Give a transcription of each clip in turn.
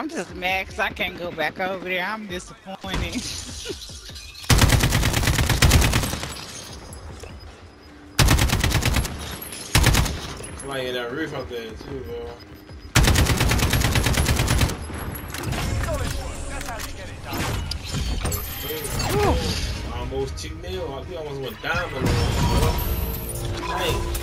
I'm just mad because I can't go back over there. I'm disappointed. Somebody in that roof up there too, bro. That's how you get it done. Almost mil. Almost went diamond on it, bro. Dang.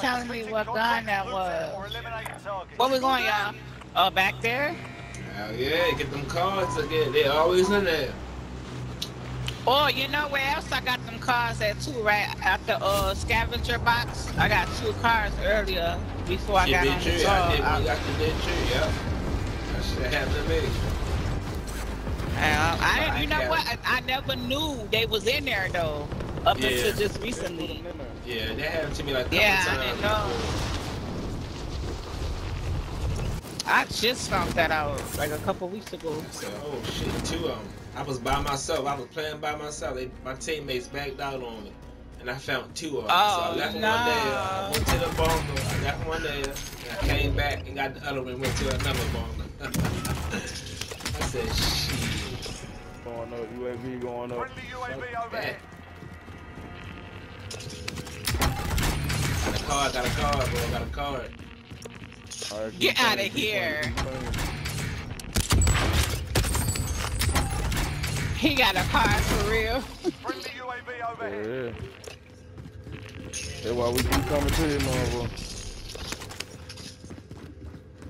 Telling me what gun that was. Or. Where we going, y'all? Oh, back there? Hell yeah, get them cards again. They always in there. Oh, you know where else I got them cars at too, right? At the uh, scavenger box. I got two cars earlier before I Shit, got big on the tree. tour. I did. I- We got the dead tree. Yep. That shit happened to me. Uh, I didn't, you know what? I, I never knew they was in there though, up Yeah. until just recently. Yeah, that happened to me like a couple Yeah, I times. didn't know. I just found that out like a couple weeks ago. I said, oh shit, two of them. I was by myself. I was playing by myself. They, my teammates backed out on me. And I found two of them. Oh, so I oh, left no. one there. I went to the bunker. I left one there. And I came back and got the other one and went to another bunker. I said, shit. Going up, UAV going up. Friendly UAV overhead. Got a card, got a card, bro. Got a card. All right, Get out of here. playing, keep playing. He got a car for real. Friendly UAV overhead. Yeah. That's why we keep coming to you, motherfucker.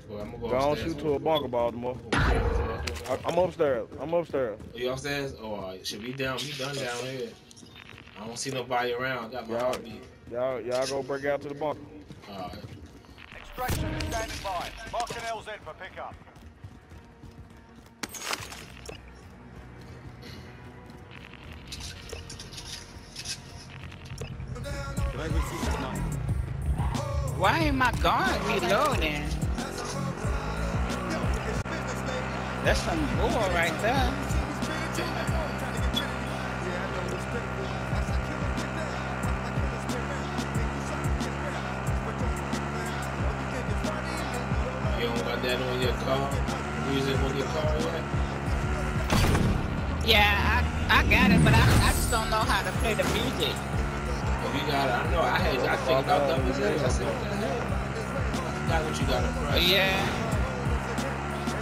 Boy, I'm gonna go Go on upstairs. shoot to a bunker, Baltimore. I, I'm upstairs. I'm upstairs. Are you upstairs? Oh, all right. should be down. We done down here. I don't see nobody around. I Got my Yeah. heartbeat. Y'all, y'all go break out to the bunker. All right. Extraction is standing by. Mark an LZ for pickup. Why ain't my gun reloading? That's some bull right there. That on your car? Music on your car yet? Yeah, I, I got it, but I, I just don't know how to play the music. If you got it, I know. I had. I figured out that was it. I said, what the hell? Got what you got to press. Yeah.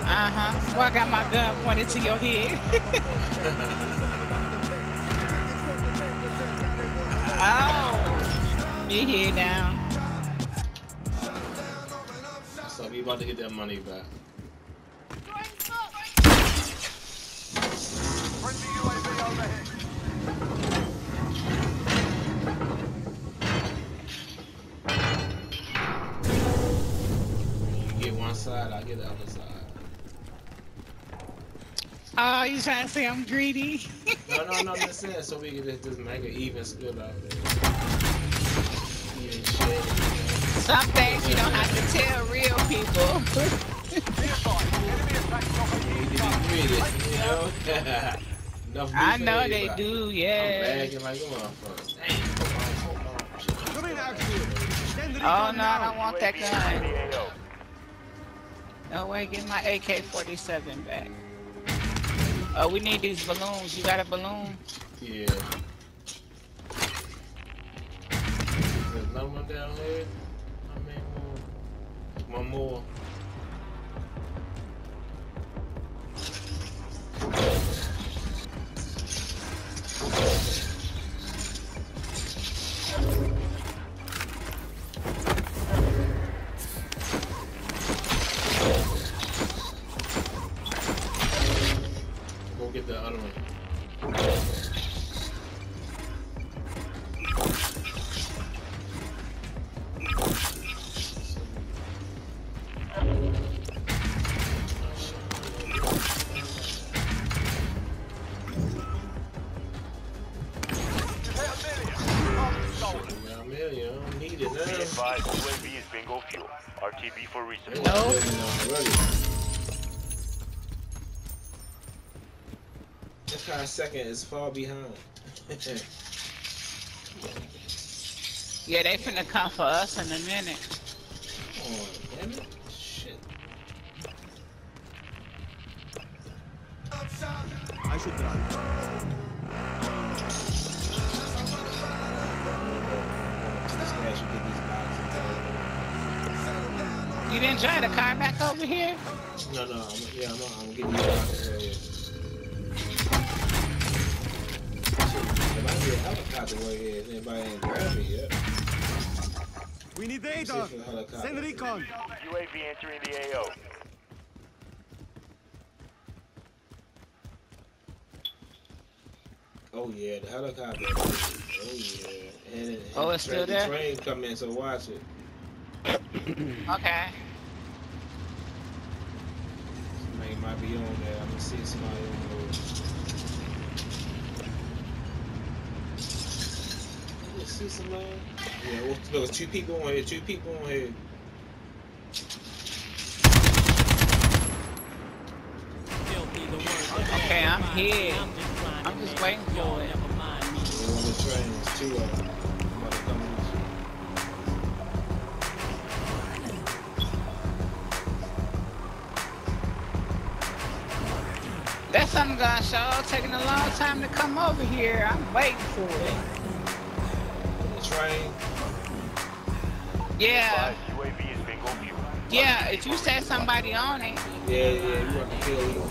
Uh huh. Well, I got my gun pointed to your head. oh, me here now. About to get that money back. Friendly UAV overhead. You get one side, I get the other side. Oh, you trying to say I'm greedy? No, no, no, I'm just saying so we can just, just make an even split out there. Some things you don't have to tell real people. Be advised. Enemy attacks off We the need east to coast. be greedy, you know? Enough I know they do, yeah. like a motherfucker. Damn, come on, come on. Oh no, I don't want that gun. in the AO. No way, get my AK-47 back. Oh, we need these balloons. You got a balloon? Yeah. There's another one down here. One more. Second is far behind. Yeah, they finna come for us in a minute. Come on, damn it. Shit. I should drive. This guy should get these boxes. You didn't drive the car back over here? No, no, I'm, yeah, I'm, I'm gonna get these boxes right here. Be a helicopter right here if anybody ain't grabbed it yet. We need Let's see data. if the helicopter- Send recon. UAV entering the AO. Oh yeah, the helicopter. Oh yeah, and, and Oh, it's still tra- there? The train coming, so watch it. Okay. Somebody might be on there. I'm gonna see somebody on there. Let's see somebody. Yeah, well, look, there's two people on here. Two people on here. Okay, I'm here. I'm just waiting for it. They're on the train. There's two of them. To you. That sun gun show taking a long time to come over here. I'm waiting for it. Train. Yeah, Advised, UAV is bingo fuel. yeah. If you said somebody on it, Yeah, yeah, you want to kill you.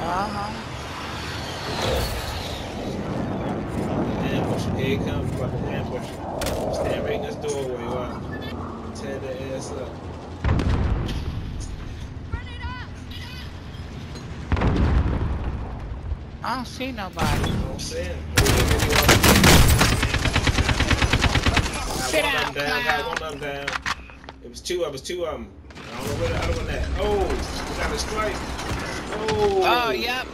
uh huh. ambush. Here it comes. About to ambush. Stand right in this doorway. Watch. Tear the ass up. I don't see nobody. You know what I'm saying? Sit one down, down. Got one of them down. It was two of was two of them. I don't know where the other one at. Oh, we got a strike. Oh. Oh, yep.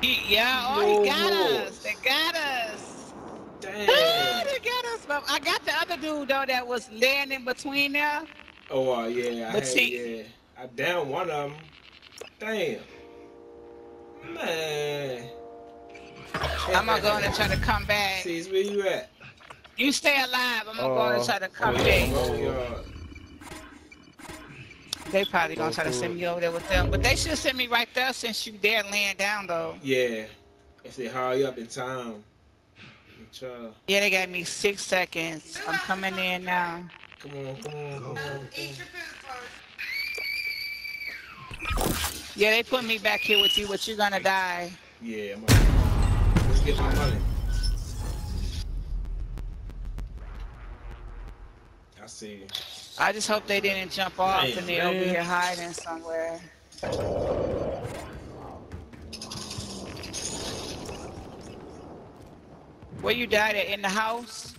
He, yeah, oh, he got us. They got us. Damn. Ah, they got us. But I got the other dude though that was laying in between there. Oh, uh, yeah. I But had, see- yeah. I downed one of them. Damn. Man. I'm gonna go and try to come back. See, where you at? You stay alive. I'm gonna go uh, in and try to come Oh. They probably gonna try to send me over there with them, but they should send me right there since you there laying down though. Yeah. If they hurry up in time. Yeah, they got me six seconds. I'm coming in now. Come on, come on, come on. Come on. Yeah, they put me back here with you, but you're gonna die. Yeah, I'm gonna, let's get my money. See. I just hope they didn't jump off Damn, and they're over here hiding somewhere. Where you died at? In the house?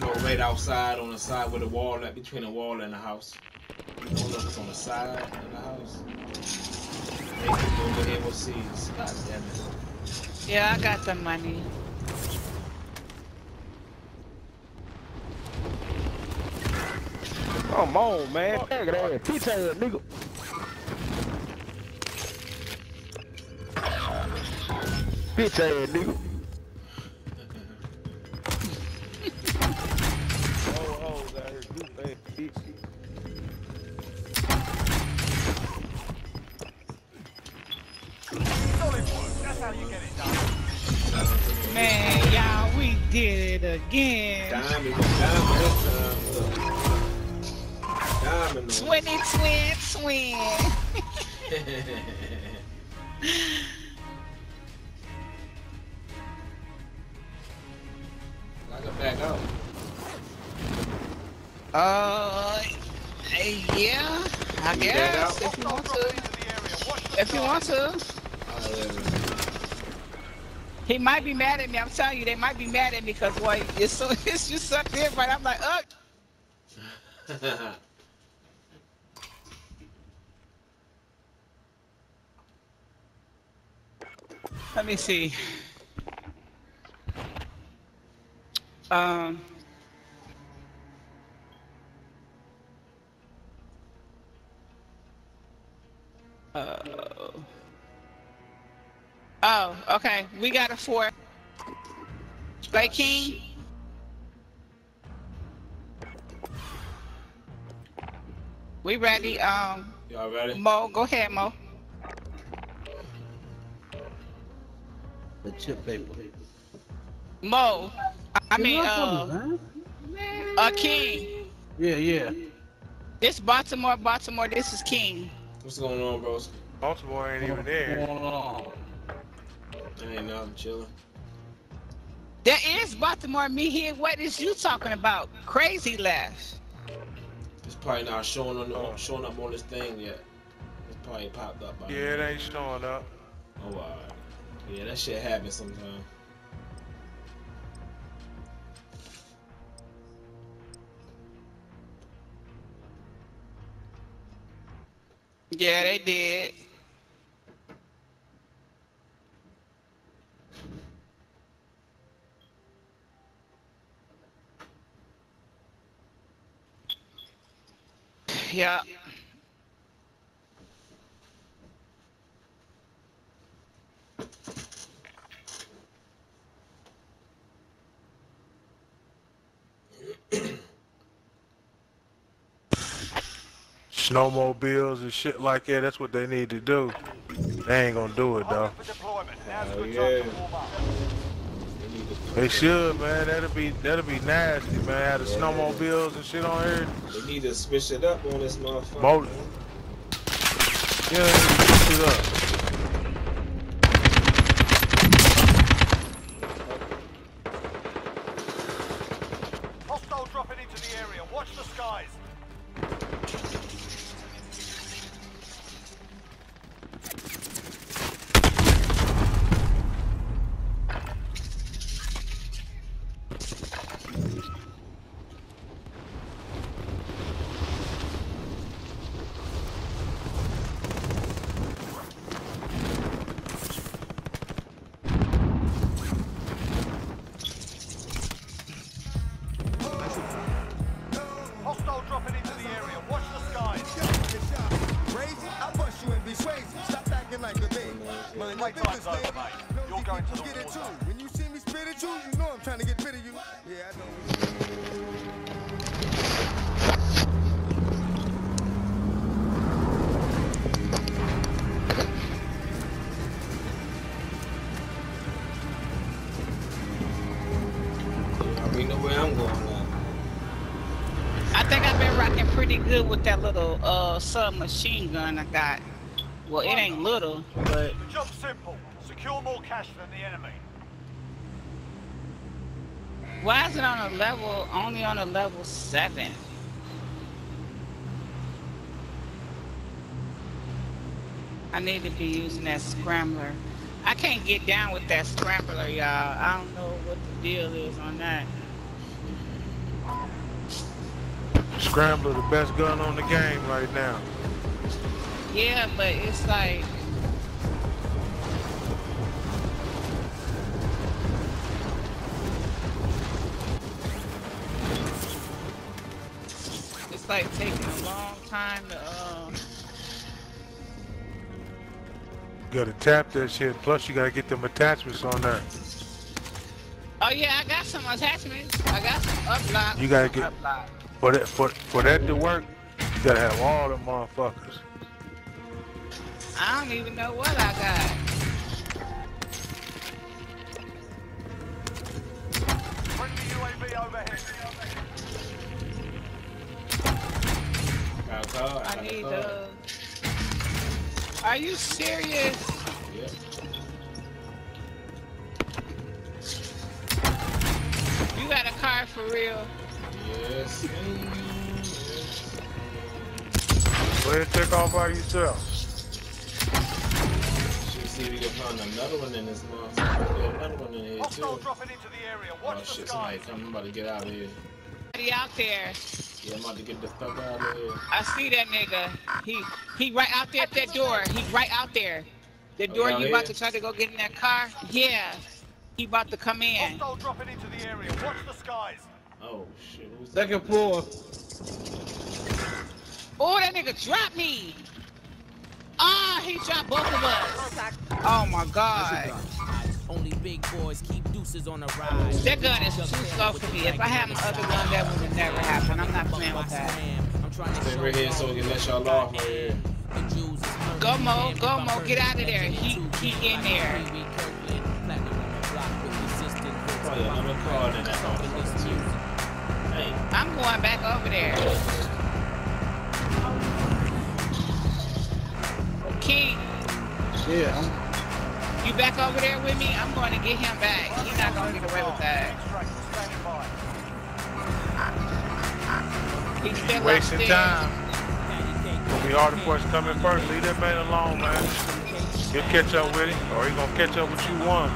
No, right outside on the side with the wall, like between the wall and the house. I don't know if it's on the side of the house. They can go over here, we'll see. God damn it. Yeah, I got the money. Come on, man. At that. Nigga. Bitch ass nigga. Mad at me. I'm telling you, they might be mad at me because boy, it's so it's just so different. I'm like, Uh, let me see. Um. Uh, oh, okay. We got a four. Play King. We ready. Um, Y'all ready? Mo, go ahead, Mo. The chip paper. Mo. I mean, You're uh, welcome, uh, King. Yeah, yeah. This Baltimore, Baltimore. This is King. What's going on, bros? Baltimore ain't even there. What's going on? I ain't nothing chilling. There is Baltimore. Me here. What is you talking about? Crazy left. It's probably not showing on the, uh, showing up on this thing yet. It's probably popped up by Yeah, it ain't showing up. Oh, alright. Yeah, that shit happens sometimes. Yeah, they did. Yeah. Snowmobiles and shit like that, that's what they need to do. They ain't gonna do it though. Ready for deployment. Now's a Oh, yeah. To warm up. They need to, They should, man. That'll be that'll be nasty, man. Have the snowmobiles and shit on here. they need to switch it up on this motherfucker. Yeah, they need to switch it up. Good with that little uh submachine gun I got. Well, it ain't little, but The job's simple. Secure more cash than the enemy. why is it on a level only on a level seven? I need to be using that scrambler. I can't get down with that scrambler, y'all. I don't know what the deal is on that. Scrambler, the best gun on the game right now. Yeah, but it's like it's like taking a long time to uh You gotta tap that shit. Plus, you gotta get them attachments on there. Oh yeah, I got some attachments. I got some uplock. You gotta get- uplock. For that, for, for that to work, you gotta have all the motherfuckers. I don't even know what I got. Friendly UAV overhead. Got. I got a need uh Are you serious? Yep. You got a car for real? Yes. ma'am. Go ahead and take off by yourself. Should see if we can find another one in this motherfucker. Another one in here Hostile dropping into the area. Oh Watch the shit, somebody skies. I'm about to get out of here. Somebody out there. Yeah, I'm about to get the fuck out of here. I see that nigga. He he right out there at that door. He right out there. The oh, door out you about here? to try to go get in that car? Yeah. He about to come in. Hostile dropping into the area. Watch the skies. Oh shit. Second floor. Oh, that nigga dropped me. Ah, he dropped both of us. Oh my god. Only big boys keep deuces on the ride. That gun is too slow for me. If I had my other gun, that would have never happened. I'm not playing with that. I'm trying to Stay right here so we can let y'all off right here. Go Mo, go Mo, get out of there. He he in there. Probably another card in that motherfucker too. Hey, I'm going back over there. King, Yeah, you back over there with me? I'm going to get him back. He's not going to get away with that. Extraction standing. He's still Wasting upstairs. time. Gonna be harder for us coming first. Leave that man alone, man. He'll catch up with him, or he gonna catch up with you one.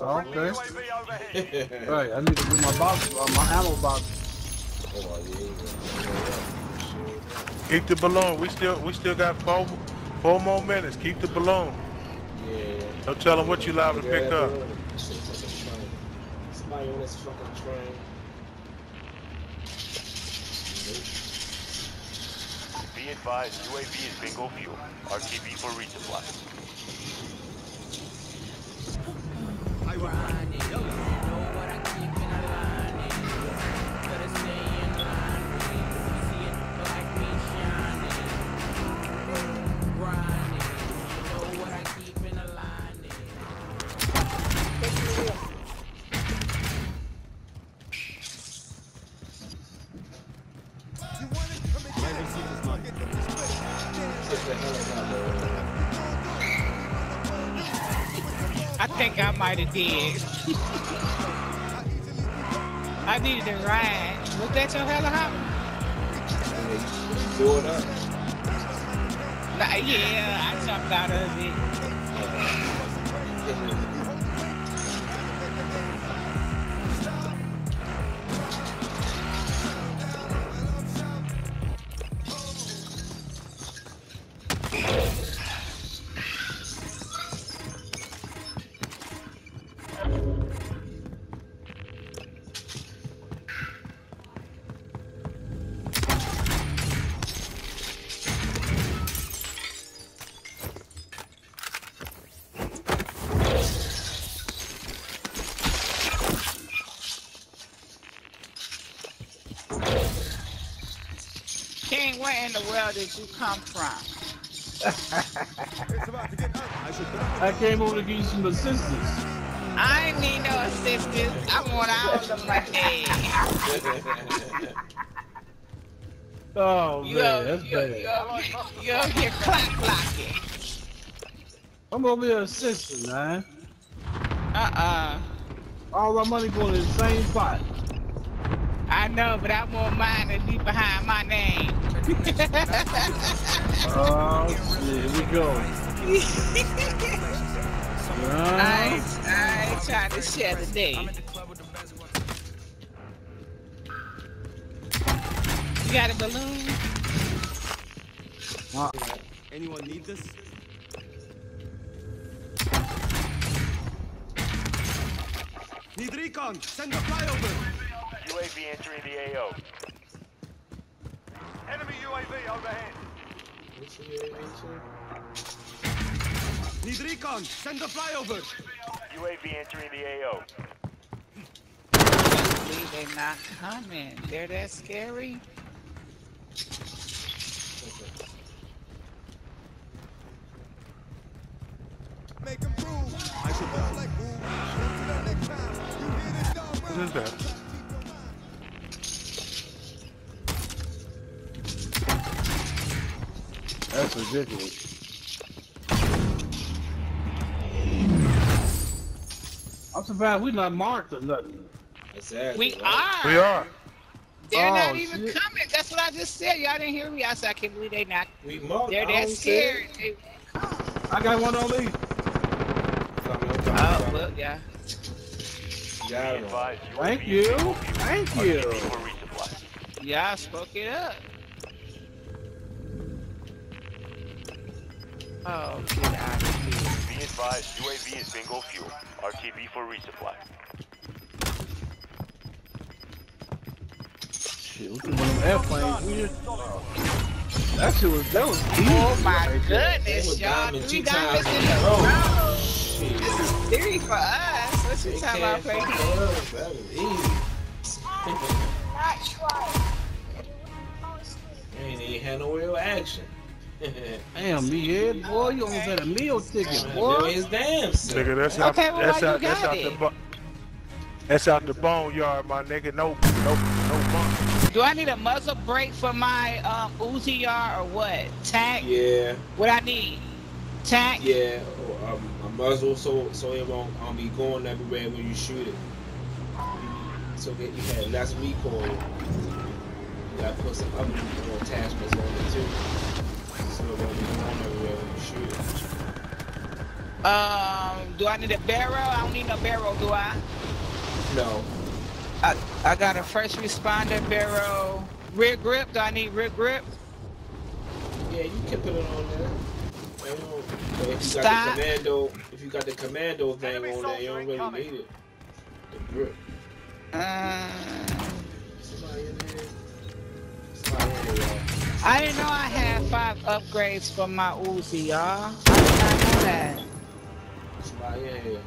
Oh, okay. UAV overhead. right. I need to get my box, uh, my ammo box. Oh, yeah, yeah. Keep the balloon. We still we still got four four more minutes. Keep the balloon. Yeah. Don't tell them what you liable to pick up. Somebody on this fucking train. Be advised, UAV is bingo fuel. RTB for resupply. I did. I needed to ride. Was that your helicopter? You do it up. Nah, yeah, I jumped out of it. Did you come from? It's about to get out. I came over to give you some assistance. I ain't need no assistance. I want all the money. Oh You man, that's you, you, bad. up, you up here clock clocking. I'm over here assisting, man. Uh-uh. All our money going in the same pot. I know, but I want mine to be behind my name. Oh, shit, here we go. I I trying to share the day. You got a balloon? Anyone need this? Need recon. Send a flyover. UAV entering the AO. Enemy UAV overhead. What's UAV Need recon. Send a flyover. UAV entering the AO. Believe they not coming. They're that scary. Make 'em prove. I should go like boom. Until the next time. You hear this dog What is that? That's ridiculous. I'm surprised we're not marked or nothing. Exactly. We right? are. We are. They're not Oh, even shit. coming. That's what I just said. Y'all didn't hear me. I said I can't believe they not. We marked. They're that scared. They- I got one on me. it. Coming, coming, Oh, coming. well, yeah. You got Be Thank you. is bingo fuel. Thank you. Yeah, resupply. Y'all spoke it up. Oh, get out of here. Be advised, UAV is bingo fuel. RTB for resupply. Shit, look at one of them airplanes. Weird. That shit was, that was easy. Oh my right goodness, was y'all. diamond Three two times diamonds in in a a row. row. Shit. This is theory for us. What you They talking about, can't fuck Frankie? That was easy. You ain't even had no real action. Damn, me head, boy. You almost had a meal ticket, Man, boy. his damn self. Nigga, that's out, Okay, well, that's you out, that's out the it? bu- that's out the boneyard, my nigga. No, no, no bump. Do I need a muzzle brake for my um, Uzi yard or what? Tank? Yeah, What I need? Tank? yeah. Or, um, a muzzle so so it won't um, be going everywhere when you shoot it. So that you have less recoil. You gotta put some other attachments on it too. Um, do I need a barrel? I don't need no barrel, do I? No. I, I got a first responder barrel. Rear grip? Do I need rear grip? Yeah, you can put it on there. But if you got Stop. the commando, if you got the commando thing on there, you don't really need it. The grip. Uh, Somebody in there. Somebody in there, y'all. I didn't know I had five upgrades for my Uzi, y'all. I did not know that. Somebody in here.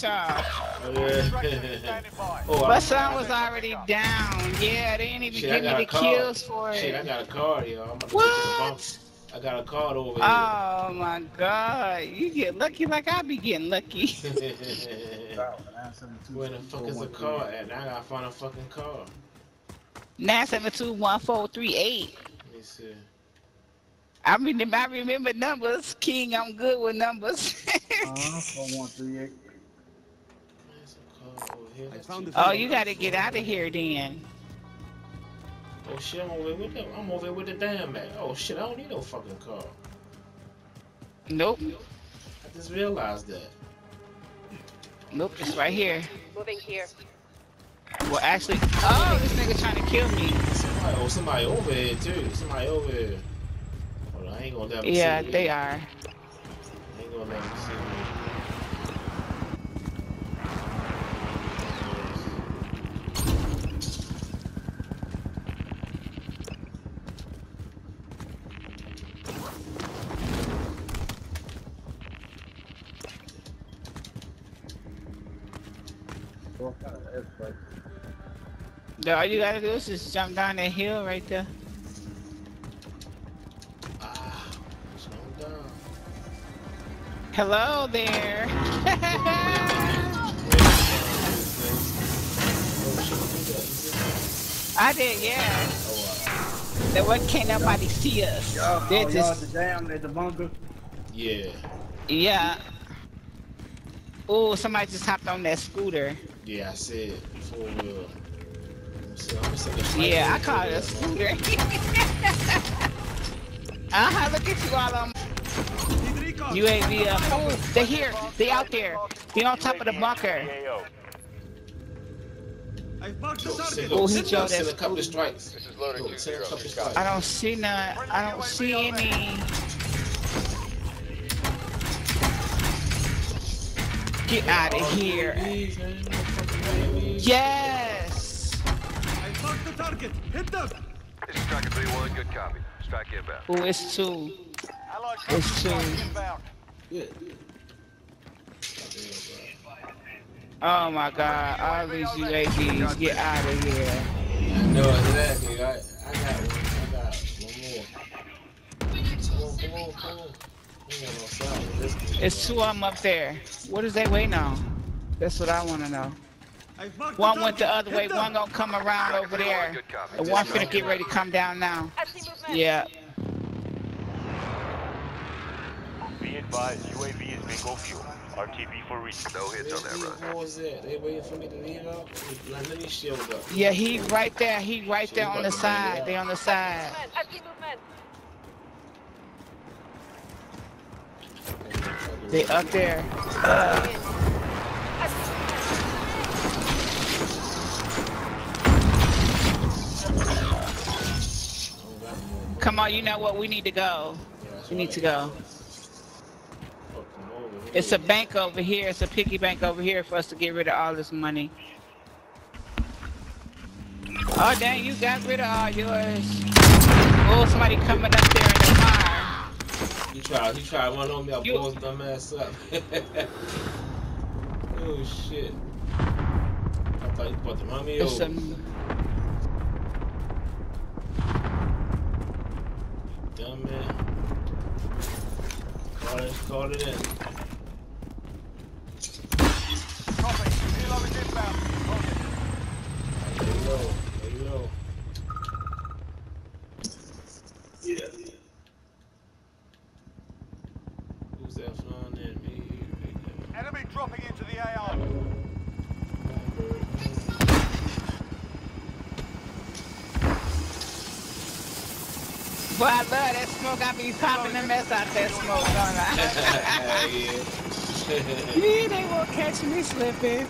There that killed Charles. Oh, My I- son was already down. Yeah, they didn't even Shit, give me the card. kills for Shit, I it. got a card, yo. I'm about to go to the bump. What? I got a card over here. Oh my God! You get lucky like I be getting lucky. Where the fuck is the car at? Now I gotta find a fucking car. Nine seven two one four three eight. Let me see. I mean, I remember numbers. King, I'm good with numbers. Uh, four one three eight. There's a car over here. I found too- the oh, you got to get out of here then. Oh shit, I'm over here with the, I'm over here with the damn man. Oh shit, I don't need no fucking car. Nope, I just realized that. nope, it's right here. Moving here. Well, actually, oh, this nigga trying to kill me. Somebody, oh, somebody over here too. Somebody over here. Hold on, I ain't gonna let them Yeah, see me. they are. I ain't gonna let them see me. All you gotta do is just jump down that hill right there. Ah, slow down. Hello there. I did, yeah. That what can't nobody see us. Y'all, They oh, y'all at just, the jam at the bunker. Yeah, yeah. Oh, somebody just hopped on that scooter. yeah, I said four wheel. So I'm gonna send a sniper Yeah, I call it a scooter. uh-huh, look at you all on UAV up. Oh, they here. They out there. They on top of the bunker. AO. I've marked the Yo. Oh, he send, showed a couple of strikes. This is loaded Yo, send a 2-0. couple of Good copy. strikes. I don't see none. I don't see any. Get out of here. UAVs, man. Motherfucking UAVs. Yes. I've marked the target. Hit them. This is Striker 3-1, good copy. Strike inbound. Oh, it's two. Allied It's two. inbound. Yeah. Oh my God! All these UAVs, get out of here. I know exactly. I, I got one. I got one more. Come on, come on, come on. We ain't got no side. Let's- It's two of them up there. What is they waiting on? That's what I want to know. I've marked One went the other way. One gonna come around over there. Good copy. And one finna get ready to come down now. Yeah. Be advised, UAV is bingo fuel. RTB for reason. No hits on that Where run. these boys at? They waiting for me to leave out? Let let me shield up. Yeah, he right there. He right there on the side. They on the side. They up there. Come on, you know what? We need to go. We need to go. It's a bank over here. It's a piggy bank over here for us to get rid of all this money. Oh, dang, you got rid of all yours. Oh, somebody coming up there in the car. You tried, you tried to run on me, I'll You- blow his dumb ass up. oh shit. I thought you run me It's over. Dumb man. Call it, call it in. Copy. Helo is inbound. There you go. There you go. Yeah. Who's that flying in me? Enemy dropping into the AR. Boy, I love that smoke. I be popping the mess out that smoke, don't I? yeah. yeah, they won't catch me slipping.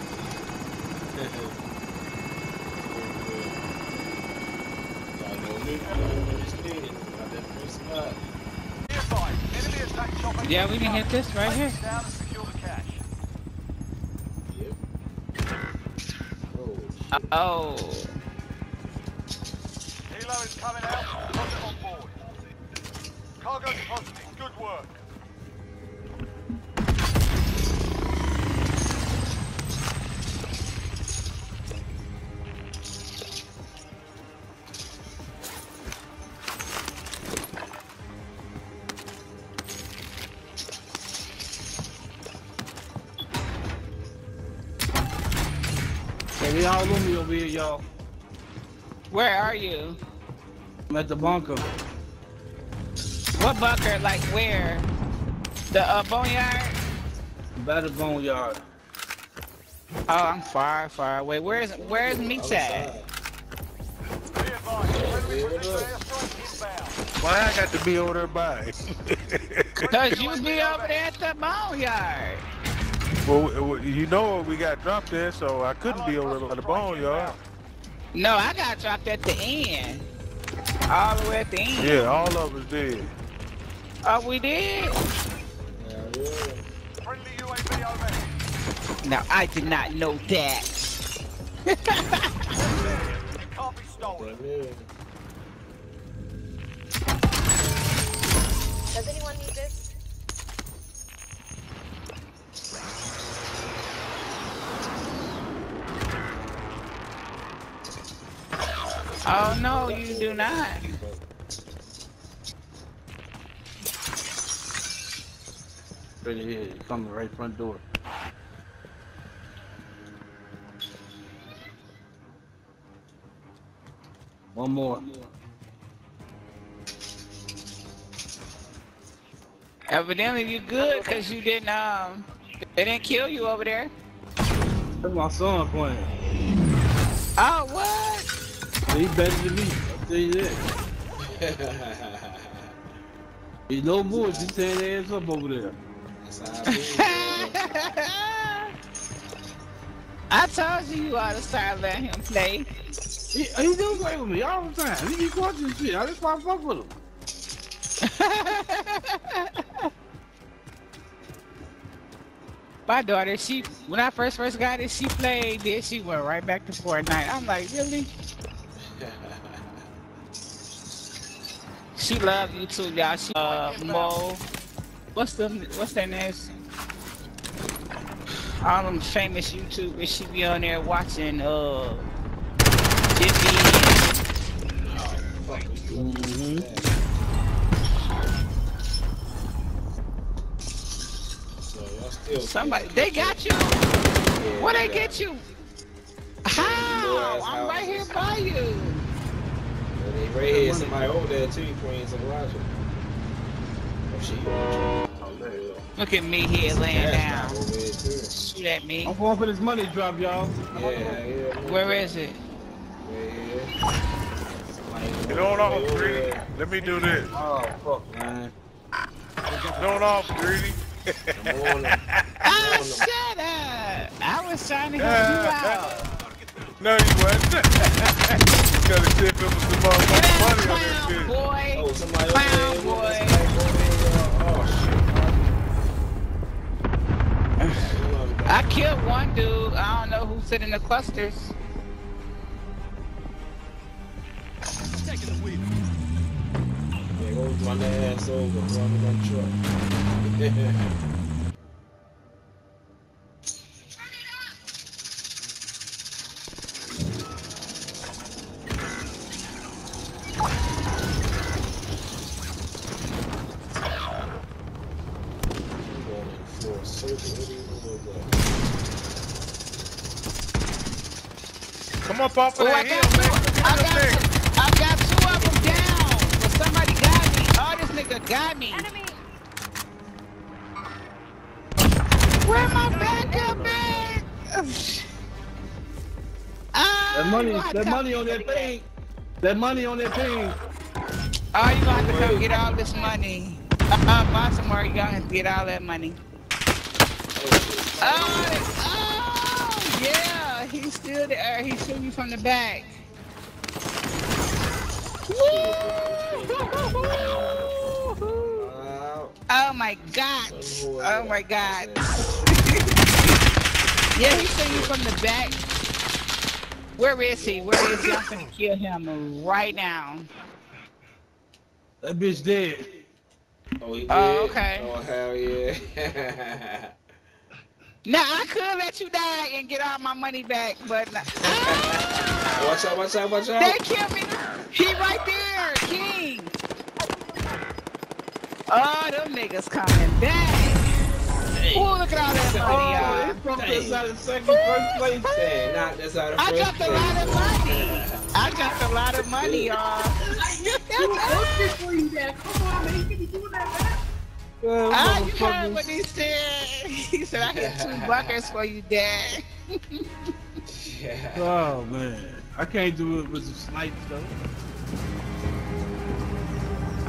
Be advised, enemy attack. Yeah, we can hit this right here. Down and secure the cash. Oh, Cargo deposited. Good work. Hey, all on me over here, y'all. where are you? I'm at the bunker. What bunker? Like where? The uh, boneyard? Battle boneyard. Oh, I'm far, far away. Where's Where's meat at? Be advised, friendly precision airstrike inbound. Why I got to be over there by? Cause you be over there at the boneyard. well, w- w- you know we got dropped there, so I couldn't be over there by the boneyard. No, I got dropped at the end. All the way at the end. Yeah, all of us did. Oh, we did? Yeah, yeah. Friendly UAV overhead. No, I did not know that. It can't be stolen. Does anyone need this? Oh, no, you do not. Right here, coming right front door. One more. Evidently you're good because you didn't, um, they didn't kill you over there. That's my son playing. Oh, what? He better than me. I'll tell you that. He no more. Just tearing ass up over there. That's how I I told you you ought to start letting him play. He, he do play with me all the time. He be watching shit. I just want to fuck with him. My daughter, she when I first first got it, she played, then she went right back to Fortnite. I'm like, really? She love you too, y'all. She uh Mo. What's the what's their names? All them famous YouTubers. She be on there watching uh Jiffy. So y'all still Somebody they got you. Yeah, Where they got get you? How? I'm right here by you. Yeah, they right here. Somebody over there too. Playing some logic. Look at me here laying down. not over here too. Shoot at me. I'm going for this money drop, y'all. Yeah, yeah. Where is it? Yeah. Somebody Get on over off, there. Greedy. Let me do this. Oh, fuck, man. Get on off, Greedy. I'm on. Oh, shut up! I was trying to help you out. No, you wasn't. Gotta see if it was the motherfucking money on that clown boy. Oh, Clown boy. I killed one dude. I don't know who sit in the clusters. Taking the Yeah, go run that ass over. Run that truck. go? Come up off Oh, of I that got hill, man. two. I got, there. two, I got two of them down. But somebody got me. Oh, this nigga got me. Enemy! Where my backup at? Ah, That money, that money on that thing. That money on that thing. Oh, you gonna have to come get all this money. Uh, Baltimore, you gonna have to get all that money. Oh, oh, yeah, he's still there. He's shooting you from the back. Woo! Oh my God! Oh my God! Yeah, he's shooting you from the back. Where is he? Where is he? I'm gonna kill him right now. That bitch dead. Oh, he did? Oh, okay. Oh, hell yeah. Now I could let you die and get all my money back, but Ah! watch out, watch out, watch out! they out. killed me. He right there, King. Oh, them niggas coming back. Ooh, look at all that money, Oh, y'all. it broke us out of second, first place. Dang, knock this out of I first dropped a lot of place. money. I dropped a lot of money, y'all. Ah, you heard what he said. He said, I hit two buckets for you, Dad. Yeah. Oh man, I can't do it with the snipes though.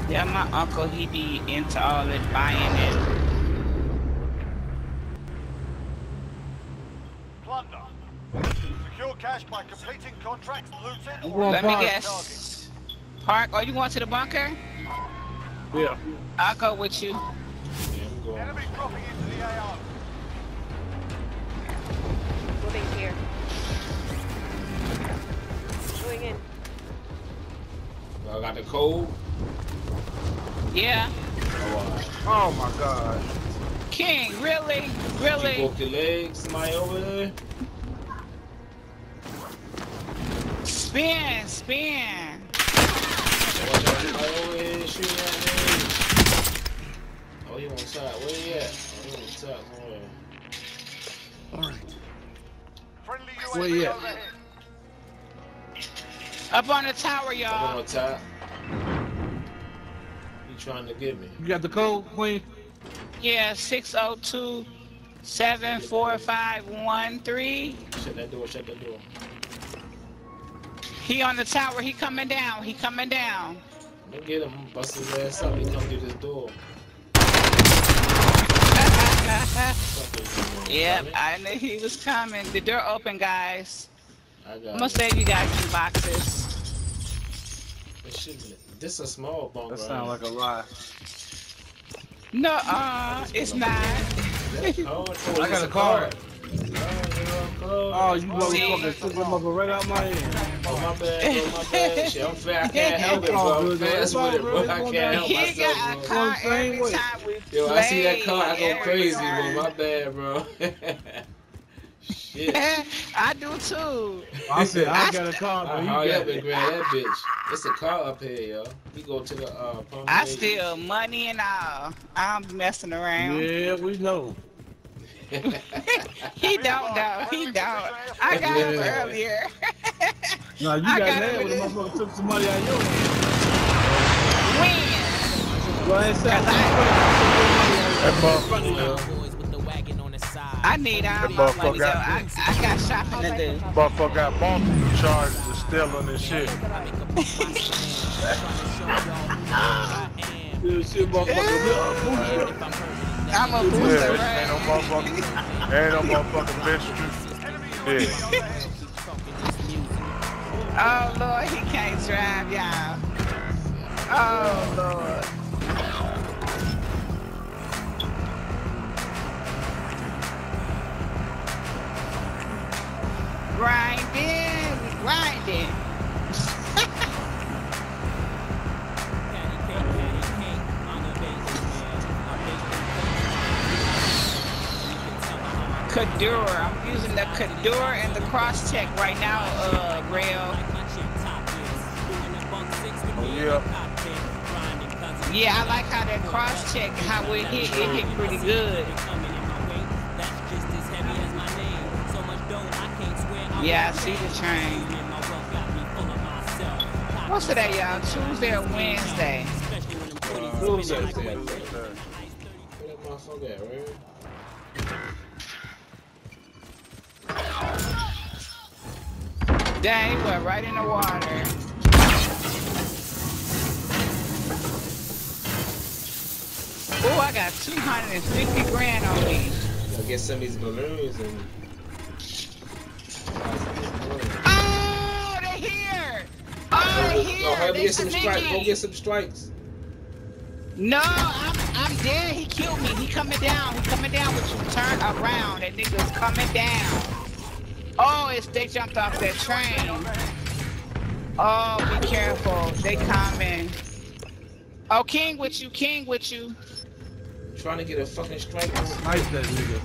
Yeah, my uncle, he be into all that buying it. Plunder. Secure cash cash by completing contracts, looting, I'm or going Let me guess. Park. are you going to the bunker? Yeah. I'll go with you. Yeah, I'm going. Enemy dropping into the AO. Moving here. Going in. I got the code. Yeah. Oh, alright. Oh my god. King, really? You Really? broke your legs, somebody over there? Spin, spin. Watch out, somebody over here shooting at me. Oh, you on top. Where you at? Oh, you on top somewhere. Alright. Friendly Where UAV you at? Up on the tower, y'all. on top. You trying to get me? You got the code, Queen? Yeah, 602 74513. Shut that door, shut that door. He on the tower. He coming down. He coming down. I'm gonna get him, bust his ass up. He come through this door. Fuck it. Yep, I knew he was coming. The door open, guys. I I'm got gonna it. save you guys some boxes. This shit, this a small bunker. That sounds like a lie. No, uh, it's not. Oh, I got a card. Oh, Oh, you See? motherfucker took them up right out my hand. Oh, my bad, bro, my bad. Shit, I'm fair. I can't help it, bro. good, I'm fast with it, bro. I can't help He got a myself, bro. car Same every way. time we Yo, I see that car, I go crazy, bro. My bad, bro. Shit. I do too. I said I I got a card, but I he hurry got up and grab that bitch. It's a car up here, yo. We go to the uh. I steal money and all. I'm messing around. Yeah, we know. He don't know. He don't. I got him earlier. No, you I got got mad when the motherfucker took some money out of your hand. when? Go ahead and That motherfucker. Boys with the wagon on the side. I need all my money, motherfucker so got- I, I got shopping to do. Motherfucker got multiple charges of stealing and shit. Yeah, shit, motherfucker. I'm a Yeah, booster, ain't no motherfucker. Ain't no motherfucking mystery. Yeah. Oh Lord, he can't drive, y'all. Oh Lord. Grinding, grinding. Kadur, I'm using the Kadur and the cross check right now, uh, Rail. Oh, yeah. Yeah, I like how that cross check, how it hit, it hit pretty good. Yeah, I see the train. What's today, y'all? Tuesday or Wednesday? Tuesday. Where Dang, he went right in the water. Oh, I got 250 grand on me. Gotta get some of these balloons and. Oh, they're here! Oh, they're here! Go They get some strikes. Go get some strikes. No, I'm, I'm dead. He killed me. He coming down. He coming down with you. Turn around. That nigga's coming down. Oh, it's they jumped off that train. Oh, be careful. They coming. Oh, King with you. King with you. Trying to get a fucking strike. Nice that nigga.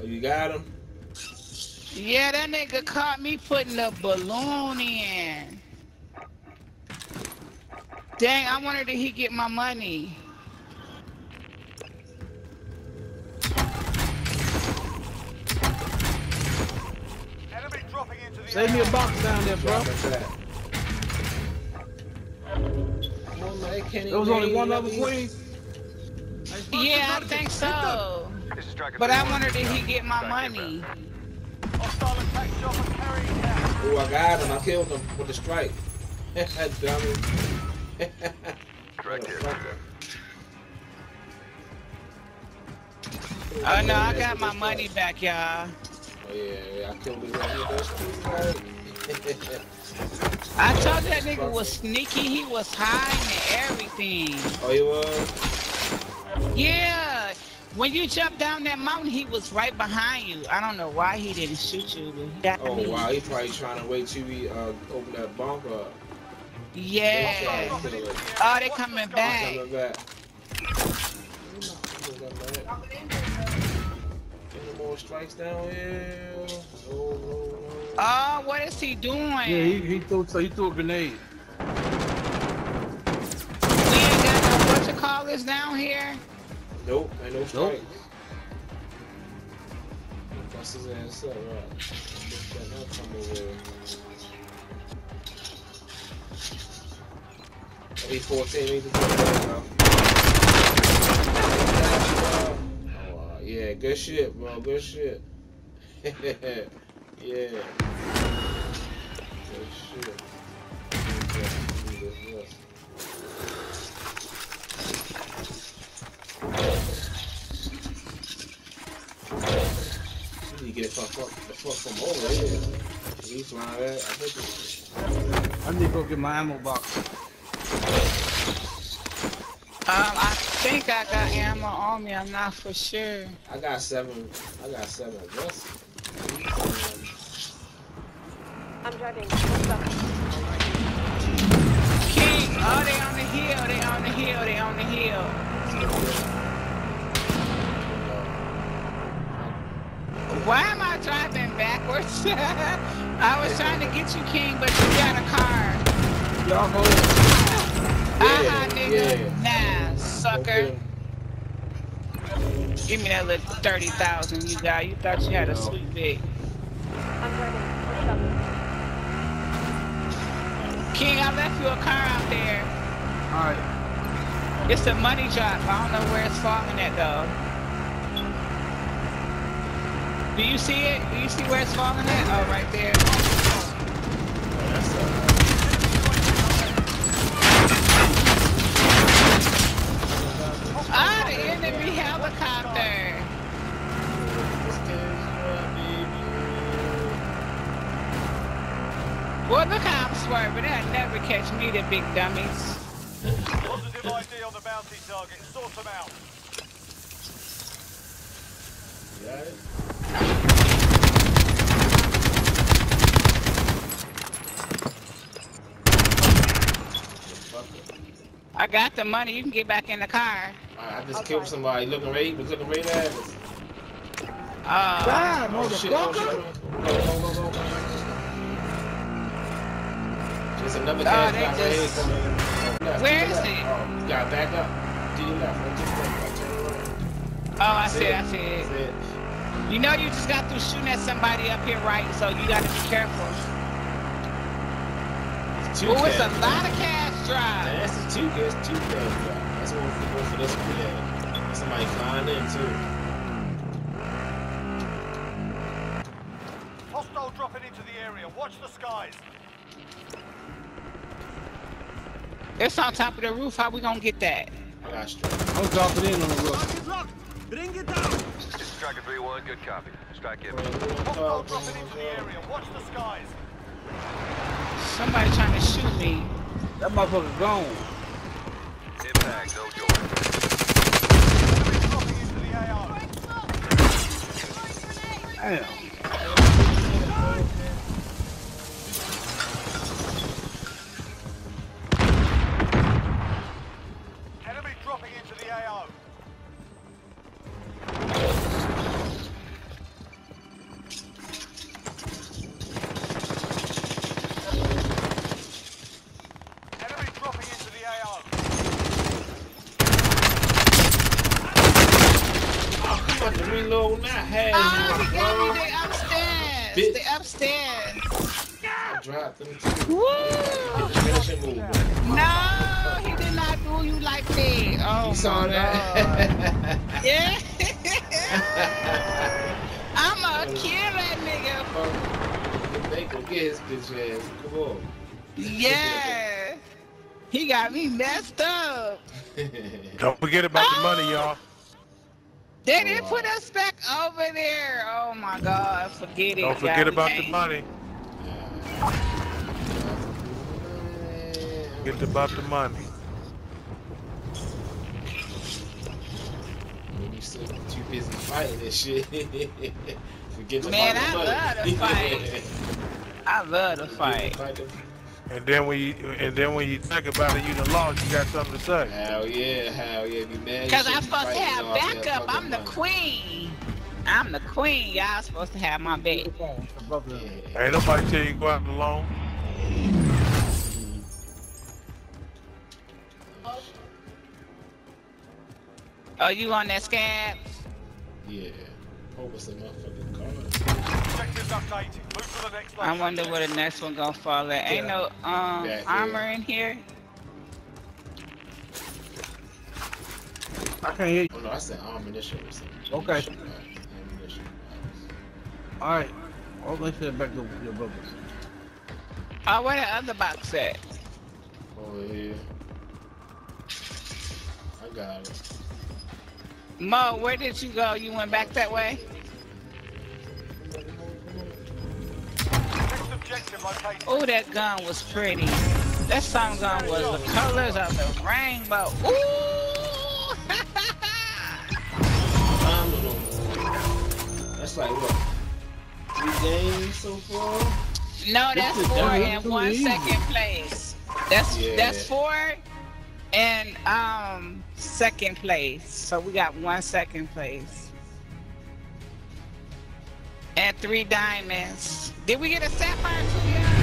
Oh, you got him? Yeah, that nigga caught me putting the balloon in. Dang, I wonder did he get my money? Enemy dropping into the Save me a box down there, bro. Drop into that. Man, they can't There was only one you. other queen. Yeah, I think so. This is Striker But I 3-1, wonder did he get my money? inbound. hostile attack chopper carrying out. Oh, I got him. I killed him with a strike. Dummy. Direct hit. Motherfucker. Oh no, I got my money back, y'all. Oh yeah, yeah, I killed his ass. I told that nigga was sneaky. He was hiding everything. Oh, he was? Yeah. When you jumped down that mountain, he was right behind you. I don't know why he didn't shoot you, but he got Oh me. wow, He's probably trying to wait till we uh, open that bunker up. Yeah. Oh, they coming back. Coming back. Any more strikes down here? No, no, no. Oh, what is he doing? Yeah, he, he threw so he threw a grenade. We ain't got no what you call this down here. Nope, ain't no strikes. Bust his ass up, right? Bitch better not come over here. Oh, he 14, he just got that now. Oh, uh, yeah, good shit, bro, good shit. yeah. Good shit. Yes, yes. You get the fuck, up, the fuck from over here. He's flying that. I think I need to go get my ammo box. Um, I think I got ammo on me. I'm not for sure. I got seven. I got seven addresses. I'm driving. What's? King, oh, they on the hill. They on the hill. They on the hill. Why am I driving backwards? I was trying to get you, King, but you got a car. Y'all go. Aha, nigga. yeah. Nah, sucker. Give me that little 30,000 you got. You thought you had a sweet big. I'm driving. King, I left you a car out there. Alright. It's a money drop. I don't know where it's falling at though. Do you see it? Do you see where it's falling at? Oh, right there. Ah, the enemy helicopter. Well, look how I'm swerving. They'll never catch me, the big dummies. Positive ID on the bounty target. Sort them out. Got it? Fuck it. I got the money. You can get back in the car. Alright, I just killed somebody looking right, was looking right at us. Uh, God, Oh shit, oh shit. motherfucker. Go, go, go, go, go. There's another Oh, cash guy right just- coming. Oh, left, Where to is the he? Oh, you gotta back up. To your left, right to your left, right to your right. oh, I That's see it. I see it. That's it. You know you just got through shooting at somebody up here, right? So you got to be careful. It's two Oh, it's a lot of cash Man, drive. That's a two, that's two cash drop. That's one for, one for this one, yeah. Somebody flying in too. Hostile dropping into the area. Watch the skies. It's on top of the roof. How we gonna get that? I got straight. I'm dropping in on the roof. This is Striker 3-1, good copy. Strike in. Hostile dropping into the area. Watch the skies. Somebody trying to shoot me. That motherfucker gone. Impact. Damn. God, it. Don't forget y'all. We about the money. Forget about the money. When you still too busy fighting this shit. Forget about the money. Man, I love to fight. I love to fight. Fight. And then when you and then when you think about it, you done lost. You got something to say. Hell yeah, hell yeah, be mad. Cause I'm supposed to have no off that backup. I'm the money. queen. I'm the queen. Y'all supposed to have my back. Yeah. Ain't nobody tell you go out alone. Oh, you on that scab? Yeah. Hope it's a motherfucking car. Objectives updated. Move to the next I wonder where the next one gonna fall at. Ain't no um Back armor here. in here. I can't hear you. Oh no, I said ammunition or something. Okay. Alright. Oh, let's head back to your brothers. Oh, where the other box at? Over here. I got it. Mo, where did you go? You went back that way? Oh, that gun was pretty. That some gun was the colors of the rainbow. Ooh! That's like what? Three games so far? no, that's This four done. in one easy. second place. That's Yeah. that's four and um second place. So we got one second place. And three diamonds. Did we get a sapphire too? Yeah.